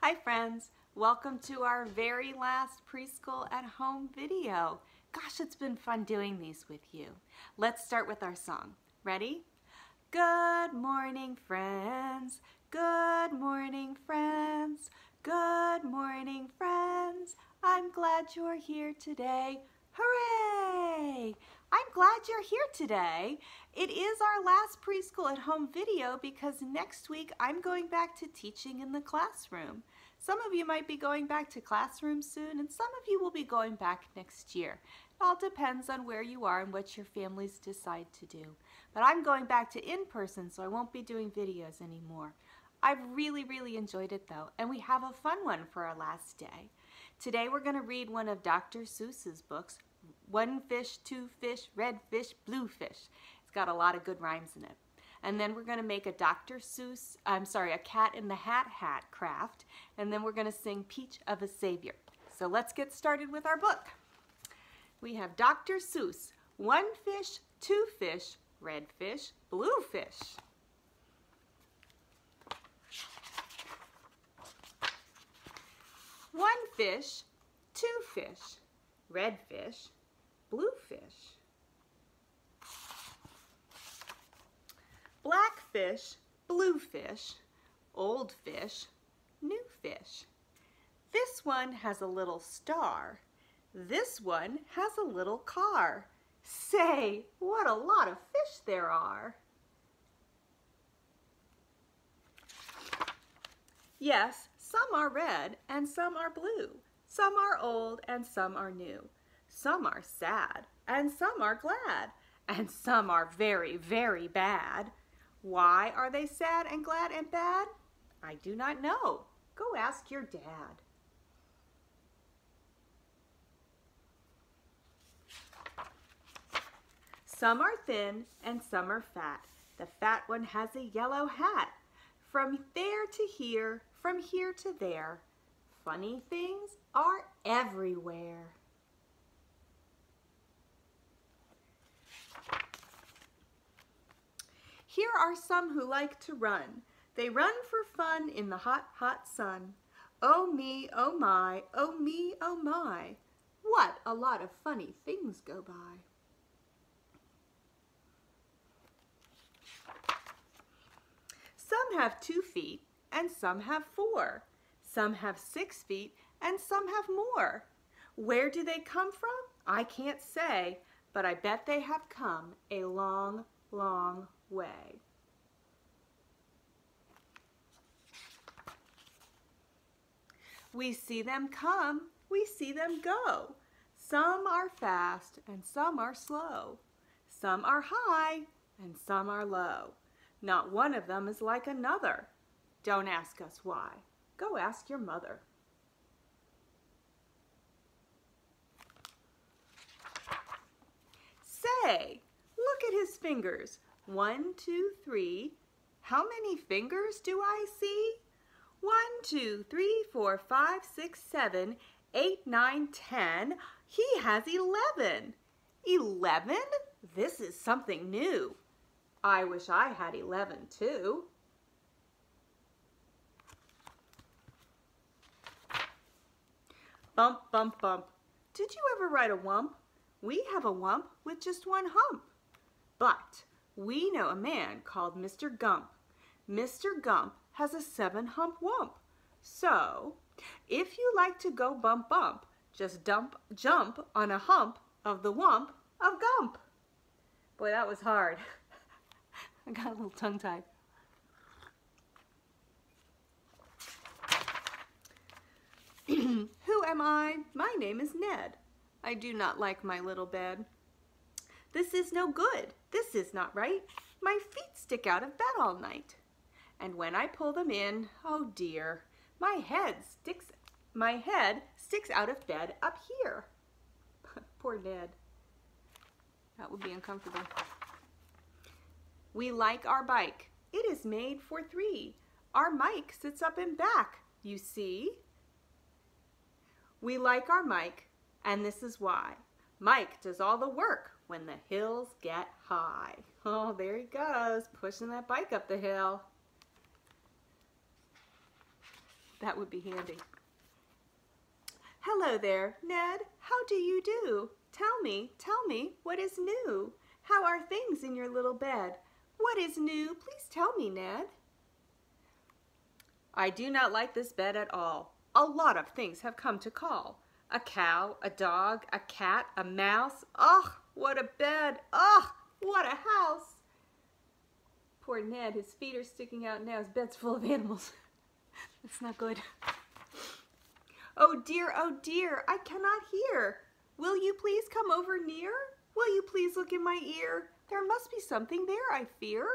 Hi friends, welcome to our very last preschool at home video. Gosh, it's been fun doing these with you. Let's start with our song. Ready? Good morning friends, good morning friends, good morning friends. I'm glad you're here today. Hooray! I'm glad you're here today. It is our last preschool at home video because next week I'm going back to teaching in the classroom. Some of you might be going back to classrooms soon and some of you will be going back next year. It all depends on where you are and what your families decide to do. But I'm going back to in-person so I won't be doing videos anymore. I've really, really enjoyed it though, and we have a fun one for our last day. Today we're going to read one of Dr. Seuss's books, one fish, two fish, red fish, blue fish. It's got a lot of good rhymes in it. And then we're going to make a Dr. Seuss, I'm sorry, a Cat in the Hat hat craft. And then we're going to sing Peach of a Savior. So let's get started with our book. We have Dr. Seuss, one fish, two fish, red fish, blue fish. One fish, two fish, red Fish, Blue fish, bluefish. blue fish, old fish, new fish. This one has a little star. This one has a little car. Say, what a lot of fish there are. Yes, some are red and some are blue. Some are old and some are new. Some are sad, and some are glad, and some are very, very bad. Why are they sad and glad and bad? I do not know. Go ask your dad. Some are thin and some are fat. The fat one has a yellow hat. From there to here, from here to there. Funny things are everywhere. Here are some who like to run. They run for fun in the hot, hot sun. Oh me, oh my, oh me, oh my. What a lot of funny things go by. Some have two feet and some have four. Some have six feet and some have more. Where do they come from? I can't say, but I bet they have come a long, long way. We see them come, we see them go. Some are fast and some are slow. Some are high and some are low. Not one of them is like another. Don't ask us why. Go ask your mother. Say, look at his fingers. One, two, three. How many fingers do I see? One, two, three, four, five, six, seven, eight, nine, ten. He has eleven. Eleven? This is something new. I wish I had eleven too. Bump, bump, bump. Did you ever ride a wump? We have a wump with just one hump. But we know a man called Mr. Gump. Mr. Gump has a seven hump wump. So, if you like to go bump bump, just dump, jump on a hump of the wump of Gump. Boy, that was hard. I got a little tongue tied. Who am I? My name is Ned. I do not like my little bed. This is no good. This is not right. My feet stick out of bed all night. And when I pull them in, oh dear, my head sticks my head sticks out of bed up here. Poor Ned. That would be uncomfortable. We like our bike. It is made for three. Our Mike sits up in back, you see. We like our Mike, and this is why. Mike does all the work when the hills get high. Oh, there he goes, pushing that bike up the hill. That would be handy. Hello there, Ned. How do you do? Tell me, tell me, what is new? How are things in your little bed? What is new? Please tell me, Ned. I do not like this bed at all. A lot of things have come to call. A cow, a dog, a cat, a mouse. Ugh, what a bed. Ugh, what a house. Poor Ned, his feet are sticking out now. His bed's full of animals. That's not good. Oh dear, oh dear, I cannot hear. Will you please come over near? Will you please look in my ear? There must be something there, I fear.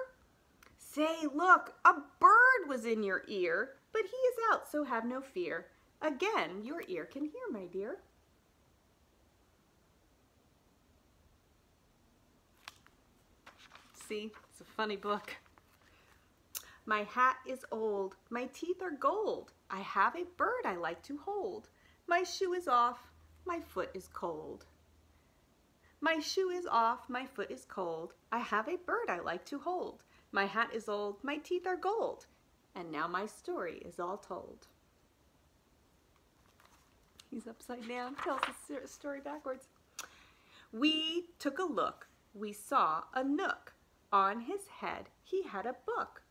Say, look, a bird was in your ear, but he is out, so have no fear. Again, your ear can hear, my dear. See, it's a funny book. My hat is old, my teeth are gold. I have a bird I like to hold. My shoe is off, my foot is cold. My shoe is off, my foot is cold. I have a bird I like to hold. My hat is old, my teeth are gold. And now my story is all told. He's upside down, tells the story backwards. We took a look, we saw a nook. On his head he had a book.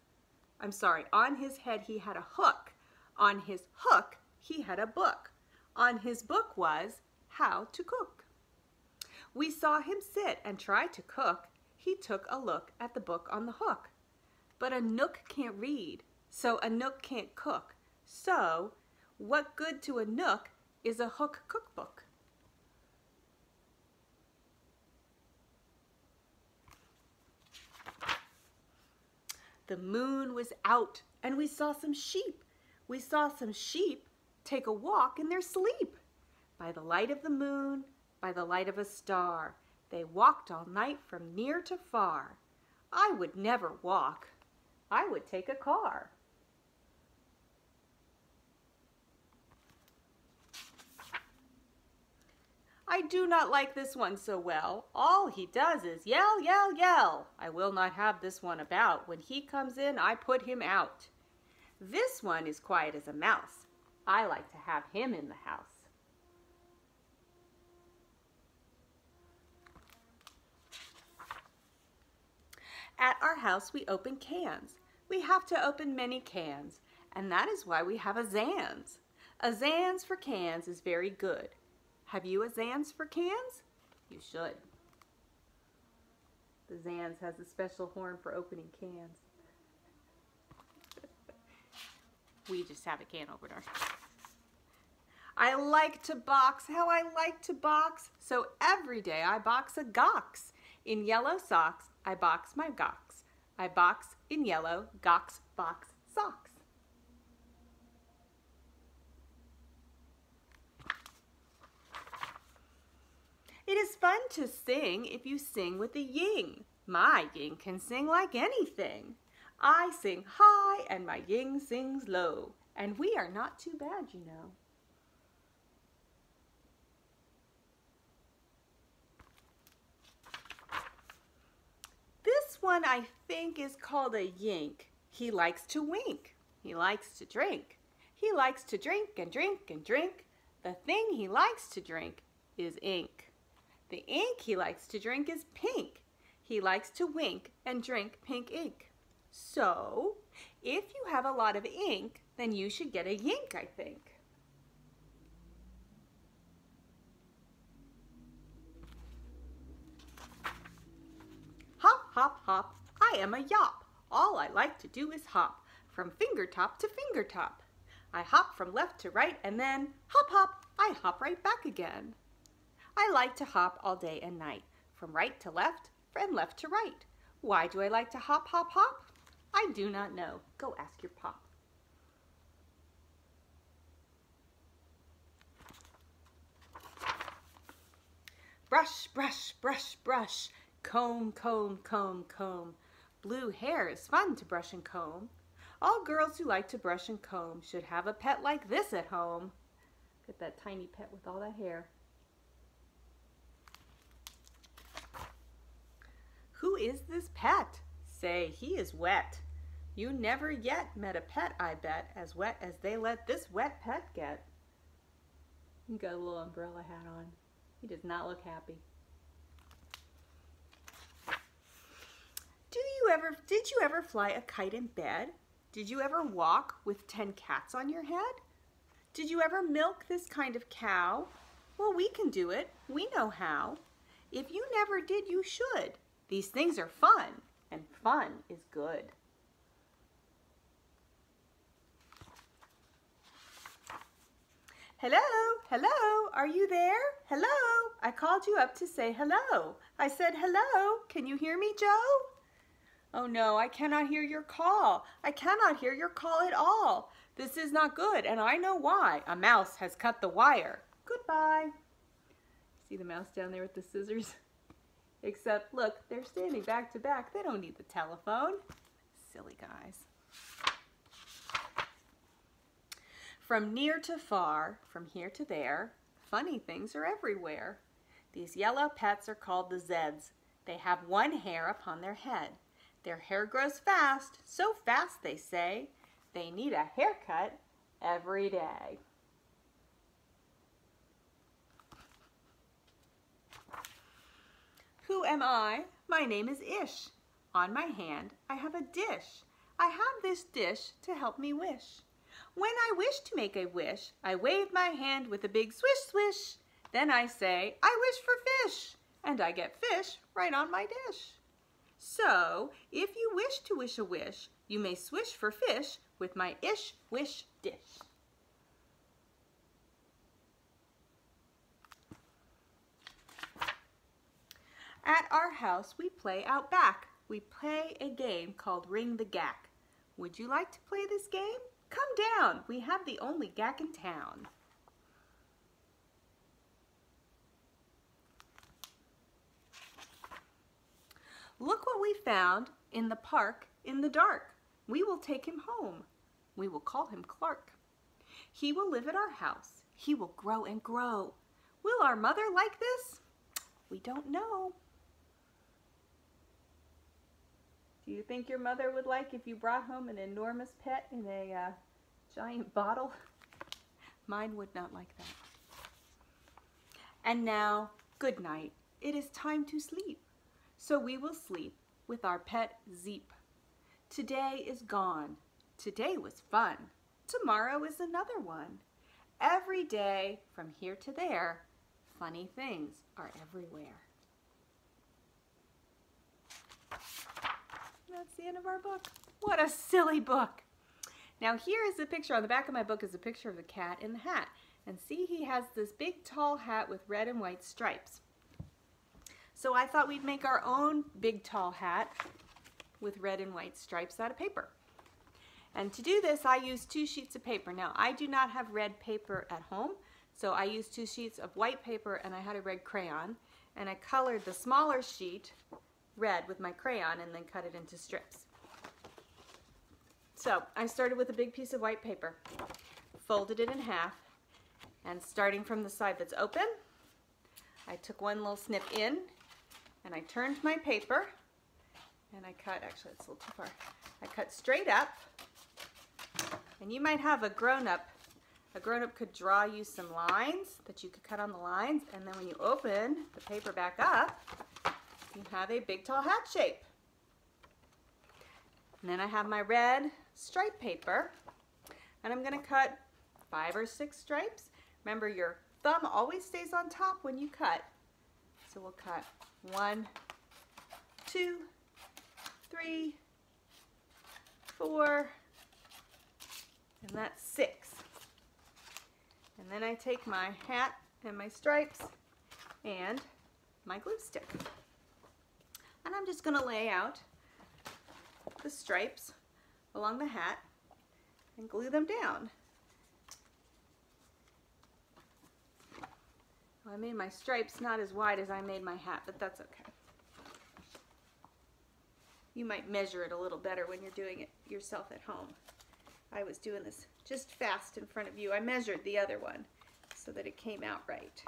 I'm sorry, on his head he had a hook. On his hook he had a book. On his book was How to Cook. We saw him sit and try to cook. He took a look at the book on the hook. But a nook can't read, so a nook can't cook. So, what good to a nook is a hook cookbook? The moon was out and we saw some sheep. We saw some sheep take a walk in their sleep. By the light of the moon, by the light of a star, they walked all night from near to far. I would never walk. I would take a car. I do not like this one so well. All he does is yell, yell, yell. I will not have this one about. When he comes in, I put him out. This one is quiet as a mouse. I like to have him in the house. At our house, we open cans. We have to open many cans, and that is why we have a Zans. A Zans for cans is very good. Have you a Zans for cans? You should. The Zans has a special horn for opening cans. we just have a can opener. I like to box, how I like to box. So every day I box a gox. In yellow socks, I box my gox. I box in yellow, gox, box, socks. It is fun to sing if you sing with a ying. My ying can sing like anything. I sing high and my ying sings low. And we are not too bad, you know. This one I think is called a yink. He likes to wink. He likes to drink. He likes to drink and drink and drink. The thing he likes to drink is ink. The ink he likes to drink is pink. He likes to wink and drink pink ink. So, if you have a lot of ink, then you should get a yink, I think. Hop, hop, hop, I am a yop. All I like to do is hop, from finger top to finger top. I hop from left to right and then, hop, hop, I hop right back again. I like to hop all day and night, from right to left and left to right. Why do I like to hop, hop, hop? I do not know. Go ask your pop. Brush, brush, brush, brush. Comb, comb, comb, comb. Blue hair is fun to brush and comb. All girls who like to brush and comb should have a pet like this at home. Get that tiny pet with all that hair. Who is this pet? Say, he is wet. You never yet met a pet, I bet, as wet as they let this wet pet get. He got a little umbrella hat on. He does not look happy. Do you ever, did you ever fly a kite in bed? Did you ever walk with 10 cats on your head? Did you ever milk this kind of cow? Well, we can do it. We know how. If you never did, you should. These things are fun, and fun is good. Hello, hello, are you there? Hello, I called you up to say hello. I said hello, can you hear me, Joe? Oh no, I cannot hear your call. I cannot hear your call at all. This is not good, and I know why. A mouse has cut the wire. Goodbye. See the mouse down there with the scissors? Except, look, they're standing back to back. They don't need the telephone. Silly guys. From near to far, from here to there, funny things are everywhere. These yellow pets are called the Zeds. They have one hair upon their head. Their hair grows fast, so fast they say, they need a haircut every day. Who am I? My name is Ish. On my hand I have a dish. I have this dish to help me wish. When I wish to make a wish, I wave my hand with a big swish swish. Then I say, I wish for fish, and I get fish right on my dish. So, if you wish to wish a wish, you may swish for fish with my ish wish dish. At our house, we play out back. We play a game called Ring the Gack. Would you like to play this game? Come down. We have the only gack in town. Look what we found in the park in the dark. We will take him home. We will call him Clark. He will live at our house. He will grow and grow. Will our mother like this? We don't know. Do you think your mother would like if you brought home an enormous pet in a uh, giant bottle? Mine would not like that. And now, good night. It is time to sleep. So we will sleep with our pet Zeep. Today is gone. Today was fun. Tomorrow is another one. Every day, from here to there, funny things are everywhere. That's the end of our book. What a silly book. Now here is a picture, on the back of my book is a picture of the cat in the hat. And see he has this big tall hat with red and white stripes. So I thought we'd make our own big tall hat with red and white stripes out of paper. And to do this, I use two sheets of paper. Now, I do not have red paper at home, so I used two sheets of white paper and I had a red crayon. And I colored the smaller sheet red with my crayon and then cut it into strips. So I started with a big piece of white paper, folded it in half, and starting from the side that's open, I took one little snip in and I turned my paper and I cut, actually it's a little too far, I cut straight up and you might have a grown-up, a grown-up could draw you some lines that you could cut on the lines and then when you open the paper back up, you have a big tall hat shape. And then I have my red stripe paper and I'm going to cut five or six stripes. Remember your thumb always stays on top when you cut. So we'll cut one, two, three, four, and that's six. And then I take my hat and my stripes and my glue stick. Just going to lay out the stripes along the hat and glue them down. I made my stripes not as wide as I made my hat, but that's okay. You might measure it a little better when you're doing it yourself at home. I was doing this just fast in front of you. I measured the other one so that it came out right.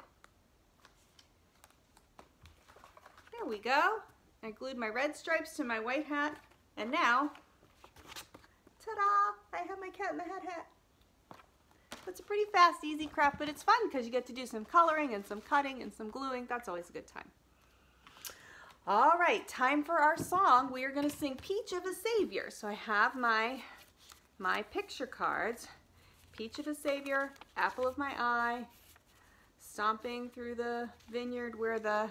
There we go. I glued my red stripes to my white hat, and now Ta-da! I have my cat in the hat hat. It's a pretty fast, easy craft, but it's fun because you get to do some coloring and some cutting and some gluing. That's always a good time. All right, time for our song. We are going to sing Peach of a Savior. So I have my, my picture cards. Peach of a Savior, Apple of My Eye, stomping through the vineyard where the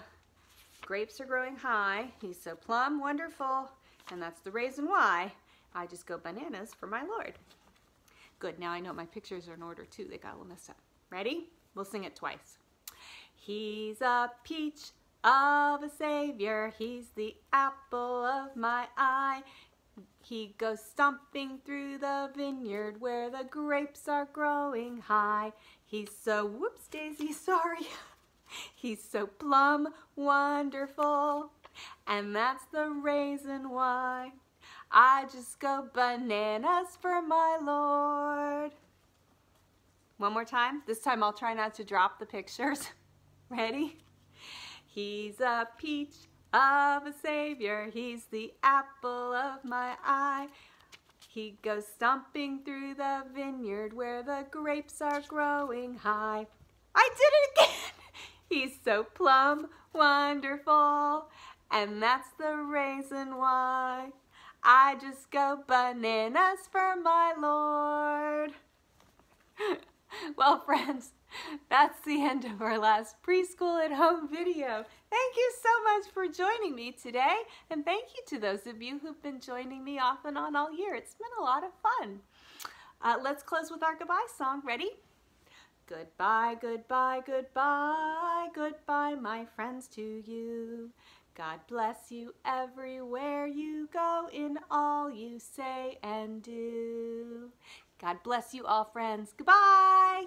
grapes are growing high. He's so plum, wonderful, and that's the reason why I just go bananas for my Lord. Good, now I know my pictures are in order too. They got a little messed up. Ready? We'll sing it twice. He's a peach of a savior. He's the apple of my eye. He goes stomping through the vineyard where the grapes are growing high. He's so, whoops daisy, sorry. He's so plum, wonderful. And that's the reason why I just go bananas for my Lord. One more time. This time I'll try not to drop the pictures. Ready? He's a peach of a savior. He's the apple of my eye. He goes stomping through the vineyard where the grapes are growing high. I did it again! He's so plum, wonderful, and that's the reason why I just go bananas for my Lord. well, friends, that's the end of our last preschool at home video. Thank you so much for joining me today, and thank you to those of you who've been joining me off and on all year. It's been a lot of fun. Uh, let's close with our goodbye song. Ready? Goodbye, goodbye, goodbye, goodbye, my friends to you. God bless you everywhere you go in all you say and do. God bless you all, friends. Goodbye.